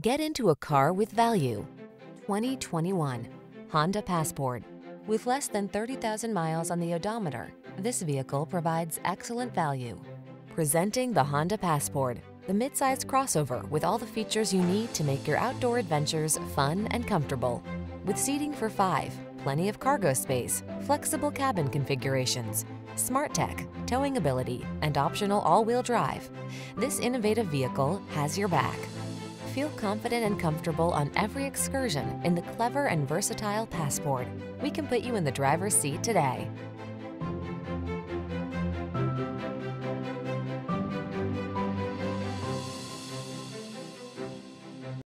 Get into a car with value. 2021 Honda Passport. With less than 30,000 miles on the odometer, this vehicle provides excellent value. Presenting the Honda Passport, the midsize crossover with all the features you need to make your outdoor adventures fun and comfortable. With seating for five, plenty of cargo space, flexible cabin configurations, smart tech, towing ability, and optional all-wheel drive, this innovative vehicle has your back. Feel confident and comfortable on every excursion in the clever and versatile Passport. We can put you in the driver's seat today.